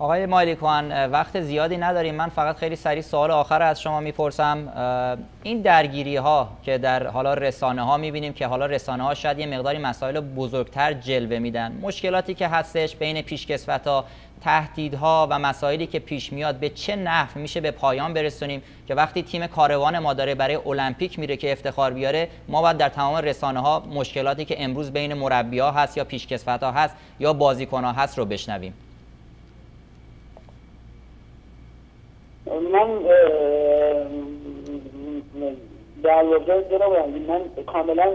آقای مالیکوان وقت زیادی نداریم. من فقط خیلی سریع سوال آخر از شما می‌پرسم. این درگیری ها که در حالا رسانه ها می‌بینیم که حالا رسانه ها شاید یه مقداری مسائل بزرگتر جلوه میدن. مشکلاتی که هستش بین پیشکسوت ها تهدیدها و مسائلی که پیش میاد به چه نحو میشه به پایان برسونیم که وقتی تیم کاروان ما داره برای المپیک میره که افتخار بیاره ما باید در تمام رسانه ها مشکلاتی که امروز بین مربی ها هست یا پیشکسوت ها هست یا بازیکن ها هست رو بشنویم. من در واقع جناب من کاملا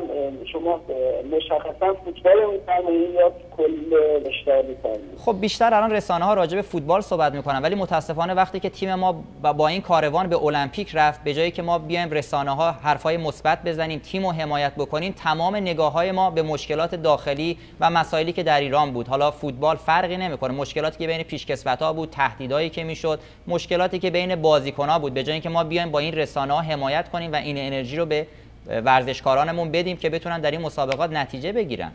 شما مشخصا فوتبال میفرمایید یا کل رشته خب بیشتر الان رسانه ها راجع به فوتبال صحبت می‌کنن ولی متاسفانه وقتی که تیم ما با این کاروان به المپیک رفت به جایی که ما بیایم رسانه ها حرفای مثبت بزنیم تیم رو حمایت بکنیم تمام نگاه های ما به مشکلات داخلی و مسائلی که در ایران بود. حالا فوتبال فرقی نمی‌کنه. مشکلاتی که بین پیشکسوت ها بود تهدیدایی که می‌شد مشکلاتی که بین بازیکن ها بود. به جای اینکه ما بیایم با این رسانه ها حمایت کنیم و این انرژی رو به ورزشکارانمون بدیم که بتونن در این مسابقات نتیجه بگیرن.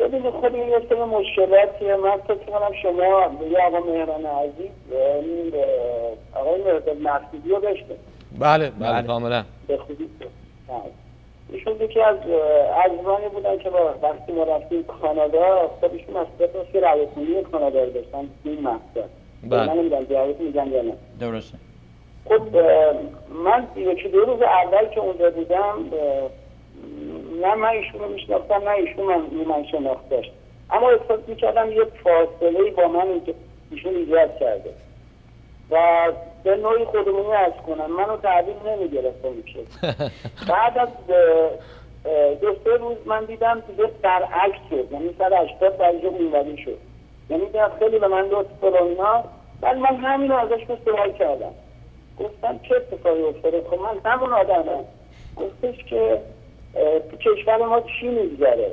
ببینید خود این یه سری مشکلاتیه. من فکر کنم شما یا آقا مهران عزیز آقای مهران مقصودی رو داشته. بله بله کاملا. به خودی ایشون یکی از عزیزانی بودن که با وقتی ما رفتیم کانادا خب ایشون مسئولیت که روایتونی کانادا رو داشتن. این مقصد بله. من نمی‌دونم جواب میگن یا نه. درسته. خب من یکی دو روز اول که اونجا بودم نه من ایشون رو میشناختم نه ایشون من, من شناختش اما احساس می‌کردم یه فاصله با من ایشون ایجاد کرده. و به نوعی خودمونی از کنم منو تعبیر نمی‌گرفته میشه بعد از دو سه روز من دیدم دیگه برعکس شد. یعنی سر هشتاد درجه اونوری شد. یعنی خیلی به من لطف و اینا. بعد من همین رو ازش سوال کردم. گفتم چه اتفاقی افتاده؟ خب من همون آدمم. گفتش که تو کشور ما چی میگذره؟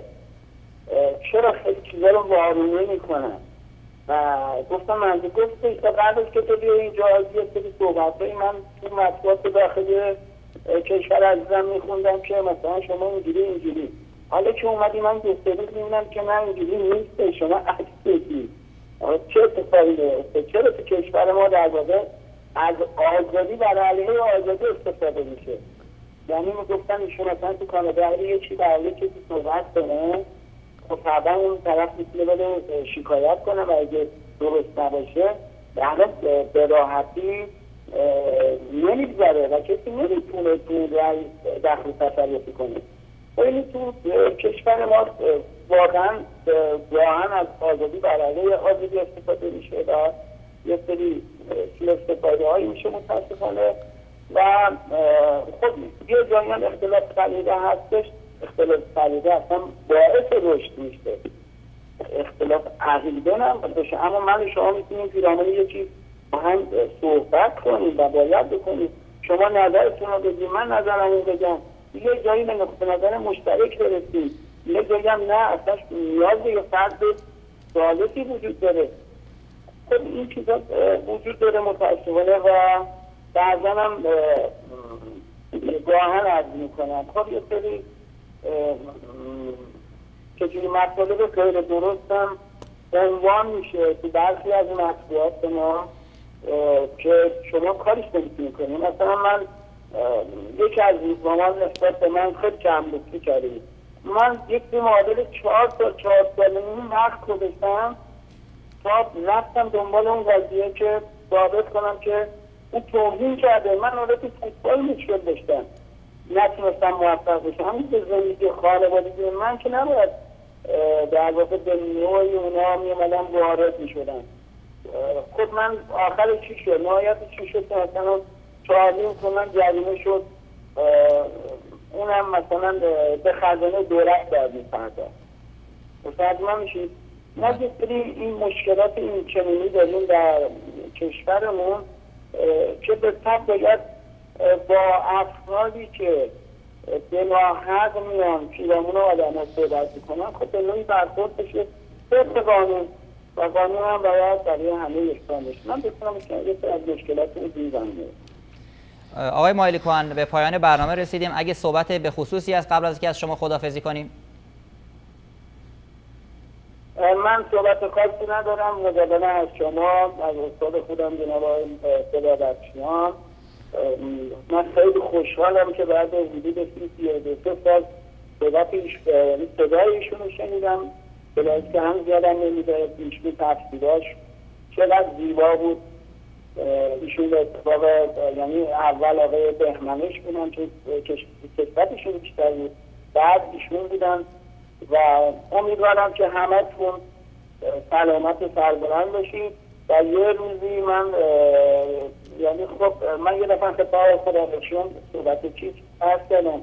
چرا خیلی چیزا رو وارونه می‌کنن و گفتم من گفتش تا قبل که تو بیا اینجا یه سری صحبت من تو مطبوعات داخل کشور عزیزم میخوندم که مثلا شما اینجوری اینجوری. حالا که اومدی من سه می‌بینم که من اینجوری نیست شما عکس چه اتفاقی چرا تو کشور ما در از آزادی بر علیه آزادی استفاده میشه. یعنی گفتن ایشون اصلا تو کانادا یه چی در چیزی صحبت کنه خب طبعا اون طرف می‌تونه بده شکایت کنه و اگه درست نباشه در به راحتی نمیگذره و کسی نمی‌تونه تو رای دخل تصرفی کنه. این تو کشور ما واقعا واقعا از آزادی بر علیه آزادی استفاده میشه و یه سری استفاده هایی میشه متاسفانه. و خب یه جایی هم اختلاف قلیده هستش. اختلاف قلیده اصلا باعث رشد میشه. اختلاف عقیده هم باشه. اما من شما می‌تونیم پیرامون چیز با هم صحبت کنیم و باید بکنیم. شما نظرتون رو بگیم من نظرم رو بگم. یه جایی به نقطه نظر مشترک برسیم. یه جایی هم نه اصلا نیاز به یه فرد ثالثی وجود داره. خب این چیزا وجود داره متاسفانه و بعضا هم گاهن عرض می‌کنم خب یه سری چجوری مطالب غیر درست هم عنوان میشه تو برخی از این مطبوعات ما که شما کاریش نمی‌تونی کنیم مثلا من یکی از مامان نسبت به من خیلی کم لطفی کردیم من یک معادل چهار سال چهار سال نیم وقت گذاشتم تا رفتم دنبال اون قضیه که ثابت کنم که اون توهین کرده. من حالا تو فوتبال مشکل داشتم. نتونستم موفق بشم. همین به زندگی خانوادگی من که نباید در واقع به نوعی اونا میمدن وارد می‌شدن. خود من آخر چی شد؟ نهایت چی شد؟ که مثلا چهاریم کنن جریمه شد. اونم مثلا به خزانه دولت در میپرداخت متوجه میشید؟ ما سری این مشکلات این چنینی داریم در کشورمون که به تب باید با افرادی که به ناحق میان پیرامون آدم ها صحبت می‌کنن خب به نوعی برخورد بشه. قانون و قانون هم باید برای همه یکسان بشه من بتونم یه سر از مشکلات رو دیدم. آقای مایلی به پایان برنامه رسیدیم. اگه صحبت به خصوصی از قبل از که از شما خدافزی کنیم. من صحبت خاصی ندارم مجددا از شما از استاد خودم جناب صدا بخشیان. من خیلی خوشحالم که بعد حدود سی دو سال صحبت یعنی صدای ایشون رو شنیدم. بلایز که هم زیادم نمیده ایشون تفسیراش چقدر زیبا بود. ایشون به اتفاق یعنی اول آقای بهمنش بودن که کسبتشون بیشتر بود. بعد ایشون بودن. و امیدوارم که همه تون سلامت سربلند باشید. و یه روزی من یعنی خب من یه دفعه خطاب خدا باشون صحبت چیز هست کردم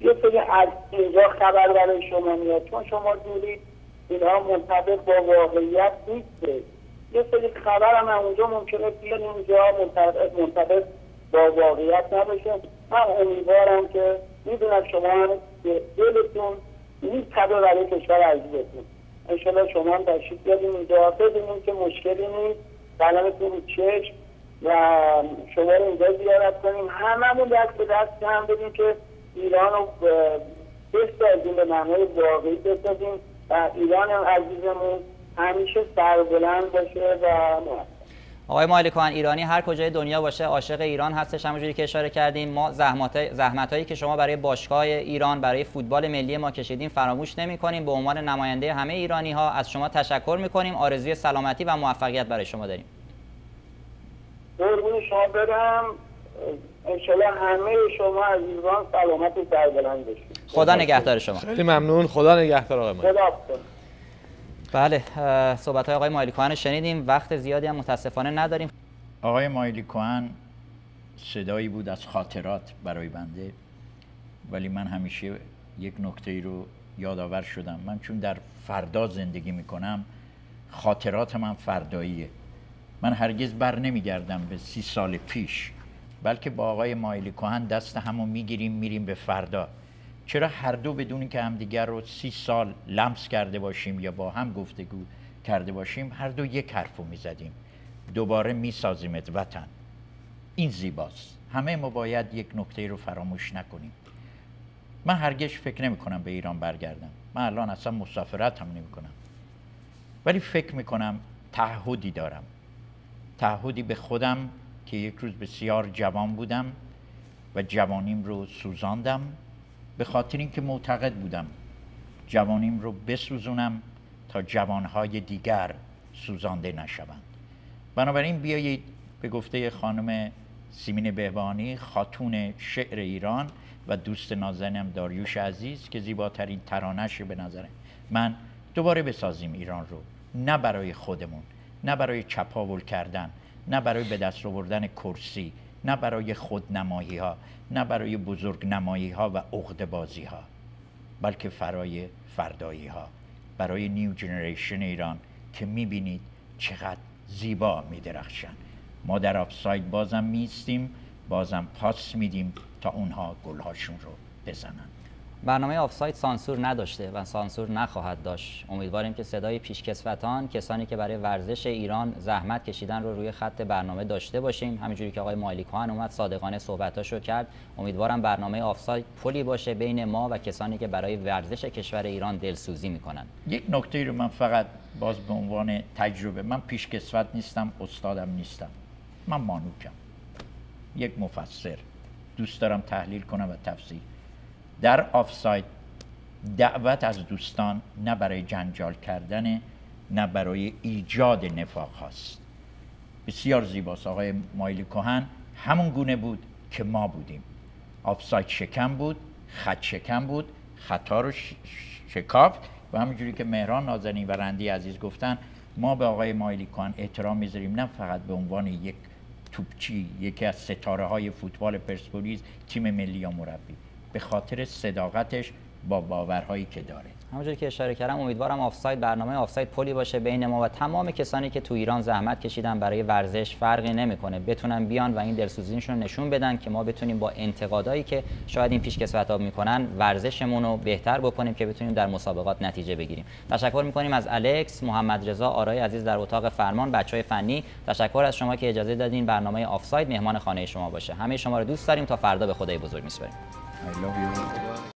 یه سری از اینجا خبر برای شما میاد. چون شما دورید اینها منطبق با واقعیت نیست یه سری خبر هم اونجا ممکنه بیان اینجا منطبق با واقعیت نباشه. من امیدوارم که می‌دونم شما دلتون میتبه برای کشور عزیزتون انشالله شما هم تشریف بیاریم اینجا. بدونیم که مشکلی نیست. سلامتون رو چشم و شما رو اینجا زیارت کنیم. هممون دست به دست هم بدیم که ایران رو بسازیم به معنای واقعی بسازیم. و ایران عزیزمون همیشه سربلند باشه و آقای مالکان ایرانی هر کجای دنیا باشه عاشق ایران هستش. همونجوری که اشاره کردیم ما زحمت زحمت هایی که شما برای باشگاه ایران برای فوتبال ملی ما کشیدین فراموش نمی کنیم. به عنوان نماینده همه ایرانی ها از شما تشکر می کنیم. آرزوی سلامتی و موفقیت برای شما داریم. قربون شما برم. انشالله همه شما از ایران سلامت و سربلند بشید. خدا نگهدار شما. خیلی ممنون. خدا نگهدار آقای خدا بله صحبت های آقای مایلی کوهن شنیدیم. وقت زیادی هم متاسفانه نداریم. آقای مایلی کوهن صدایی بود از خاطرات برای بنده ولی من همیشه یک نکته ای رو یادآور شدم. من چون در فردا زندگی می‌کنم خاطرات من فرداییه. من هرگز بر نمیگردم به سی سال پیش بلکه با آقای مایلی کوهن دست همو می‌گیریم میریم به فردا. چرا هر دو بدون که همدیگر رو سی سال لمس کرده باشیم یا با هم گفتگو کرده باشیم هر دو یک حرف رو می‌زدیم. دوباره میسازیمت وطن. این زیباست. همه ما باید یک نکته رو فراموش نکنیم. من هرگز فکر نمی کنم به ایران برگردم. من الان اصلا مسافرت هم نمی کنم ولی فکر می کنم تعهدی دارم. تعهدی به خودم که یک روز بسیار جوان بودم و جوانیم رو سوزاندم. به خاطر اینکه معتقد بودم جوانیم رو بسوزونم تا جوانهای دیگر سوزانده نشوند. بنابراین بیایید به گفته خانم سیمین بهبانی خاتون شعر ایران و دوست نازنم داریوش عزیز که زیباترین ترانش به نظره من دوباره بسازیم ایران رو. نه برای خودمون نه برای چپاول کردن نه برای به دست آوردن کرسی نه برای خودنمایی ها نه برای بزرگ نمایی ها و عقد بازی ها بلکه فرای فردایی ها برای نیو جنریشن ایران که می‌بینید چقدر زیبا میدرخشن. ما در آفساید بازم میستیم بازم پاس میدیم تا اونها گلهاشون رو بزنن. برنامه آفساید سانسور نداشته و سانسور نخواهد داشت. امیدواریم که صدای پیشکسوتان کسانی که برای ورزش ایران زحمت کشیدن رو روی خط برنامه داشته باشیم. همینجوری که آقای کوهن اومد صادقانه صحبتاشو کرد. امیدوارم برنامه آفساید پلی باشه بین ما و کسانی که برای ورزش کشور ایران دلسوزی می‌کنن. یک نکته رو من فقط باز به عنوان تجربه من پیشکسوت نیستم استادم نیستم. من مانوکم. یک مفسر. دوست دارم تحلیل کنم و تفسیر. در آفساید دعوت از دوستان نه برای جنجال کردن نه برای ایجاد نفاق هاست. بسیار زیباست. آقای مایلی کوهن همون گونه بود که ما بودیم. آفساید شکم بود خط شکم بود خطا رو شکافت و همونجوری که مهران نازنین و رندی عزیز گفتن ما به آقای مایلی کوهن احترام می‌ذاریم. نه فقط به عنوان یک توپچی یکی از ستاره های فوتبال پرسپولیس تیم ملی یا مربی. به خاطر صداقتش با باورهایی که داره. همونجوری که اشاره کردم امیدوارم آفساید برنامه آفساید پلی باشه بین ما و تمام کسانی که تو ایران زحمت کشیدن برای ورزش فرقی نمی‌کنه. بتونن بیان و این دلسوزیشون نشون بدن که ما بتونیم با انتقادایی که شاید این پیشکسوت‌ها می‌کنن ورزشمون رو بهتر بکنیم که بتونیم در مسابقات نتیجه بگیریم. تشکر می‌کنیم از الکس محمد رضا آرای عزیز در اتاق فرمان بچهای فنی. تشکر از شما که اجازه دادین برنامه آفساید مهمان خانه شما باشه. همه شما رو دوست داریم. تا فردا به خدای بزرگ میسپاریم. I love you.